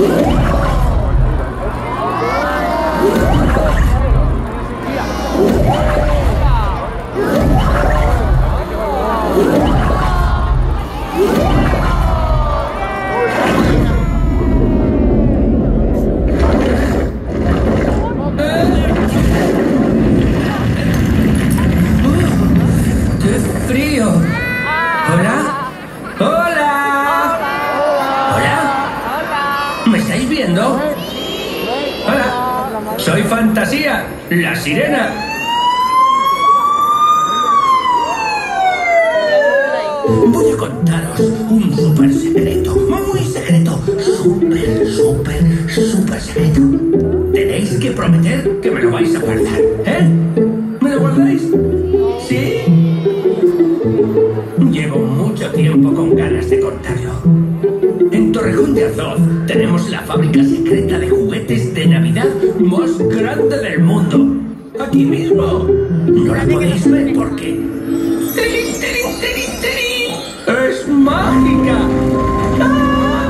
Yeah. Fantasía, la sirena. Voy a contaros un súper secreto, muy secreto, súper, súper, súper secreto. Tenéis que prometer mágica! ¡Ah!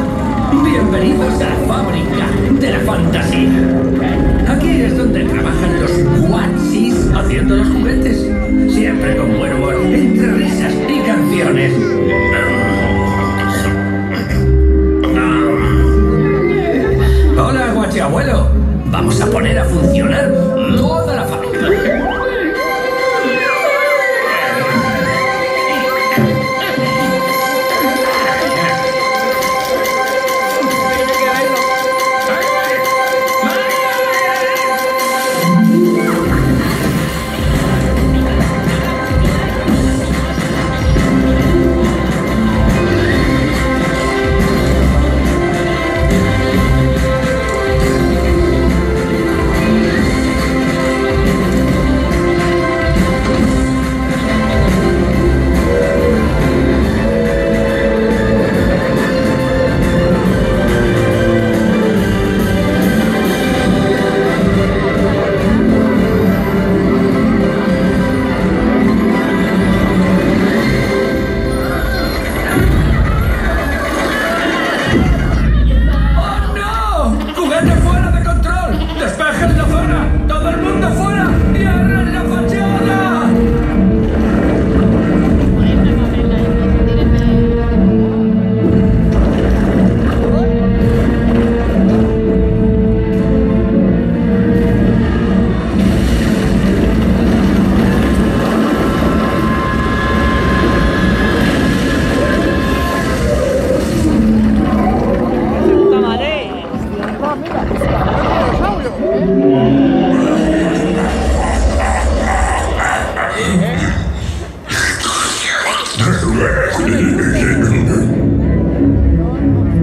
Bienvenidos a la fábrica de la fantasía. Aquí es donde trabajan los guachis haciendo los juguetes. Siempre con buen humor, entre risas y canciones. Hola, guachi abuelo. Vamos a poner a funcionar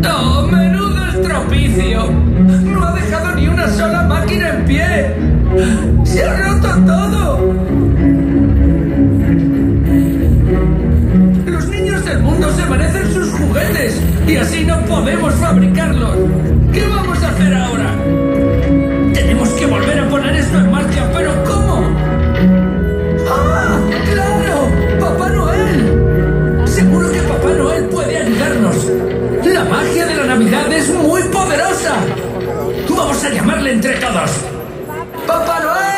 ¡Oh, menudo estropicio! ¡No ha dejado ni una sola máquina en pie! ¡Se ha roto todo! Los niños del mundo se merecen sus juguetes y así no podemos fabricarlos. ¿Qué vamos a hacer vamos a llamarle entre todos. ¡Papá Noel!